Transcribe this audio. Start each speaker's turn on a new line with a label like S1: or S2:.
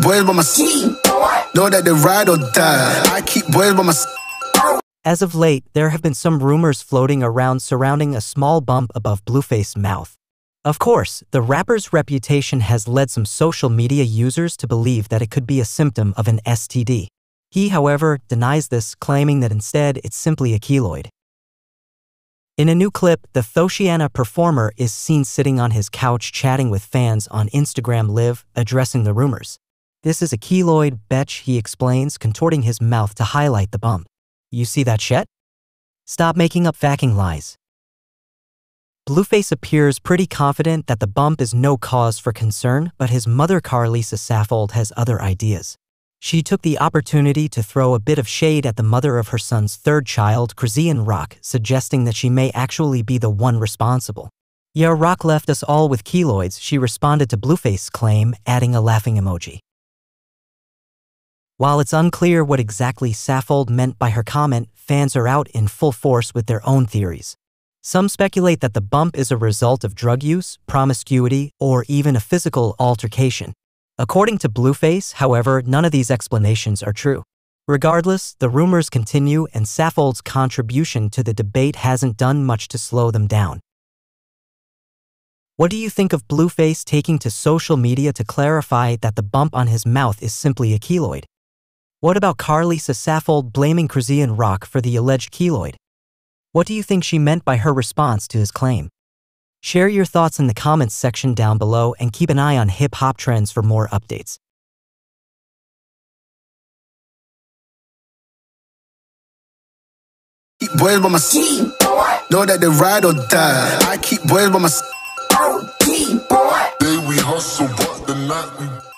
S1: Boys by my side. Know that they ride or die. I keep boys by my.
S2: As of late, there have been some rumors floating around surrounding a small bump above Blueface's mouth. Of course, the rapper's reputation has led some social media users to believe that it could be a symptom of an STD. He, however, denies this, claiming that instead it's simply a keloid. In a new clip, the Thotiana performer is seen sitting on his couch chatting with fans on Instagram Live, addressing the rumors. This is a keloid, betch, he explains, contorting his mouth to highlight the bump. You see that shit? Stop making up fucking lies. Blueface appears pretty confident that the bump is no cause for concern, but his mother Karlissa Saffold has other ideas. She took the opportunity to throw a bit of shade at the mother of her son's third child, Chrisean Rock, suggesting that she may actually be the one responsible. Yeah, Rock left us all with keloids, she responded to Blueface's claim, adding a laughing emoji. While it's unclear what exactly Saffold meant by her comment, fans are out in full force with their own theories. Some speculate that the bump is a result of drug use, promiscuity, or even a physical altercation. According to Blueface, however, none of these explanations are true. Regardless, the rumors continue and Saffold's contribution to the debate hasn't done much to slow them down. What do you think of Blueface taking to social media to clarify that the bump on his mouth is simply a keloid? What about Karlissa Saffold blaming Chrisean Rock for the alleged keloid? What do you think she meant by her response to his claim? Share your thoughts in the comments section down below and keep an eye on hip hop trends for more updates.
S1: Keep boys by my side. Know that they ride or die. I keep boys by my side.
S3: Day we hustle, but the night we